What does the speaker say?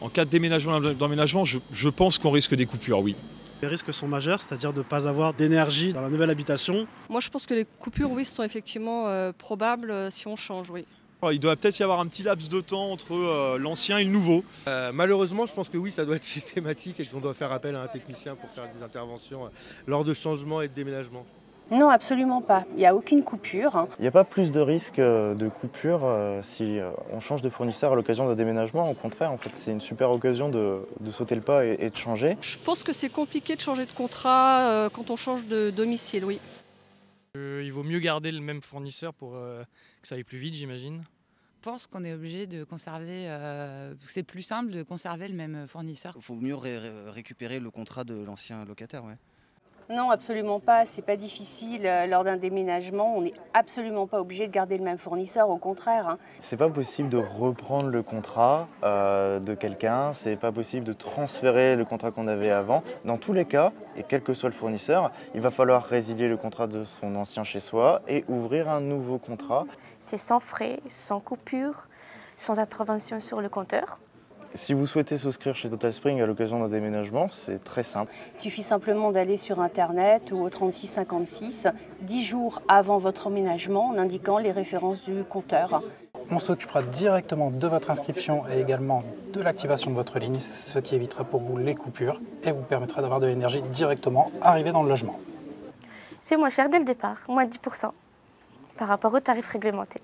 En cas de déménagement, d'emménagement, je, je pense qu'on risque des coupures, oui. Les risques sont majeurs, c'est-à-dire de ne pas avoir d'énergie dans la nouvelle habitation. Moi, je pense que les coupures, oui, sont effectivement euh, probables euh, si on change, oui. Il doit peut-être y avoir un petit laps de temps entre euh, l'ancien et le nouveau. Euh, malheureusement, je pense que oui, ça doit être systématique et qu'on doit faire appel à un technicien pour faire des interventions lors de changements et de déménagements. Non, absolument pas. Il n'y a aucune coupure. Il n'y a pas plus de risque de coupure si on change de fournisseur à l'occasion d'un déménagement. Au contraire, en fait, c'est une super occasion de, de sauter le pas et, et, de changer. Je pense que c'est compliqué de changer de contrat quand on change de domicile, oui. Euh, il vaut mieux garder le même fournisseur pour euh, que ça aille plus vite, j'imagine. Je pense qu'on est obligé de conserver, euh, c'est plus simple de conserver le même fournisseur. Il faut mieux ré récupérer le contrat de l'ancien locataire, ouais. Non, absolument pas. C'est pas difficile lors d'un déménagement. On n'est absolument pas obligé de garder le même fournisseur, au contraire. Hein. C'est pas possible de reprendre le contrat euh, de quelqu'un. C'est pas possible de transférer le contrat qu'on avait avant. Dans tous les cas, et quel que soit le fournisseur, il va falloir résilier le contrat de son ancien chez soi et ouvrir un nouveau contrat. C'est sans frais, sans coupure, sans intervention sur le compteur. Si vous souhaitez souscrire chez Total Spring à l'occasion d'un déménagement, c'est très simple. Il suffit simplement d'aller sur Internet ou au 3656, 10 jours avant votre emménagement, en indiquant les références du compteur. On s'occupera directement de votre inscription et également de l'activation de votre ligne, ce qui évitera pour vous les coupures et vous permettra d'avoir de l'énergie directement arrivée dans le logement. C'est moins cher dès le départ, moins de 10% par rapport au tarif réglementé.